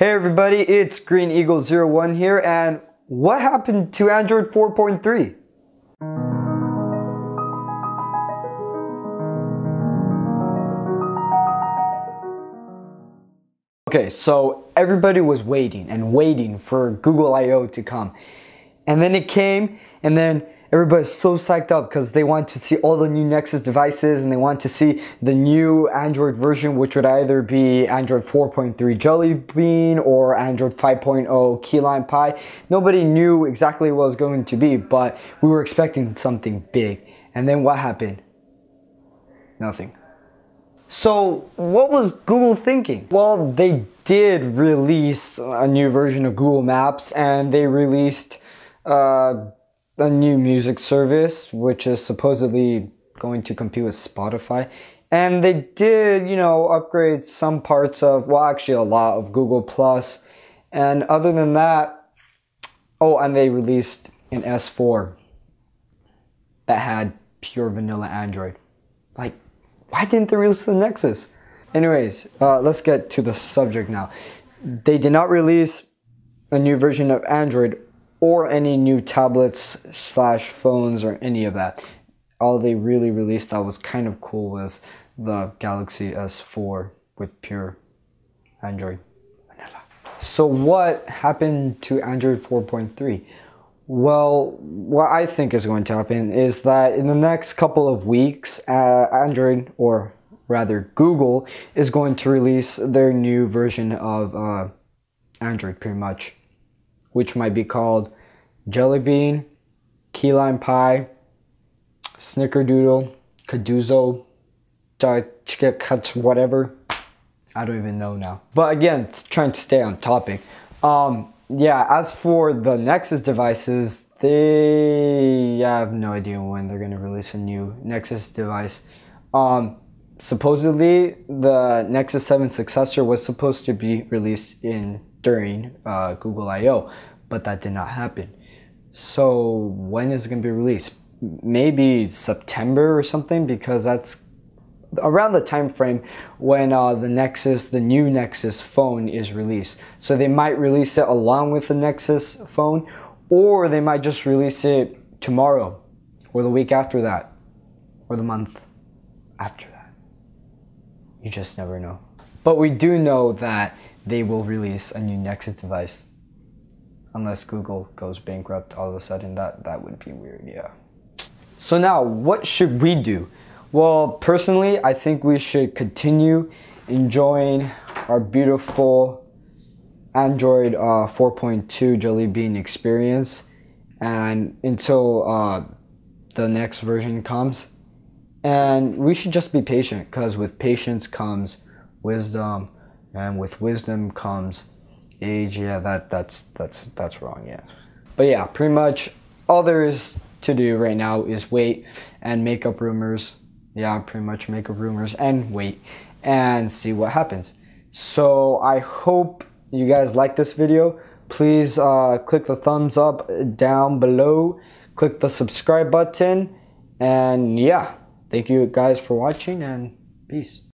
Hey everybody, it's Green Eagle 01 here and what happened to Android 4.3? Okay, so everybody was waiting and waiting for Google I/O to come. And then it came and then everybody's so psyched up because they want to see all the new Nexus devices and they want to see the new Android version, which would either be Android 4.3 Jelly Bean or Android 5.0 Key Lime Pie. Nobody knew exactly what was going to be, but we were expecting something big. And then what happened? Nothing. So, what was Google thinking? Well, they did release a new version of Google Maps and they released uh, a new music service, which is supposedly going to compete with Spotify. And they did, you know, upgrade some parts of, well, actually a lot of Google Plus. And other than that, oh, and they released an S4 that had pure vanilla Android. Like, why didn't they release the Nexus? Anyways, uh, let's get to the subject now. They did not release a new version of Android or any new tablets slash phones or any of that. All they really released that was kind of cool was the Galaxy S4 with pure Android vanilla. So what happened to Android 4.3? Well, what I think is going to happen is that in the next couple of weeks, uh, Android, or rather Google, is going to release their new version of uh, Android pretty much which might be called Jelly Bean, Key Lime Pie, Snickerdoodle, Caduzo, Cuts, whatever. I don't even know now. But again, trying to stay on topic. Um, yeah, as for the Nexus devices, they I have no idea when they're gonna release a new Nexus device. Um, supposedly, the Nexus 7 successor was supposed to be released in during uh, Google I/O, but that did not happen. So when is it going to be released? Maybe September or something because that's around the time frame when uh, the Nexus, the new Nexus phone is released. So they might release it along with the Nexus phone, or they might just release it tomorrow, or the week after that, or the month after that. You just never know. But we do know that they will release a new Nexus device. Unless Google goes bankrupt all of a sudden, that, that would be weird, yeah. So now, what should we do? Well, personally, I think we should continue enjoying our beautiful Android uh, 4.2 Jelly Bean experience and until uh, the next version comes. And we should just be patient because with patience comes wisdom, and with wisdom comes age. Yeah, that that's that's that's wrong. Yeah, but yeah, pretty much all there is to do right now is wait and make up rumors. Yeah, pretty much make up rumors and wait and see what happens. So I hope you guys like this video. Please uh, click the thumbs up down below. Click the subscribe button. And yeah, thank you guys for watching and peace.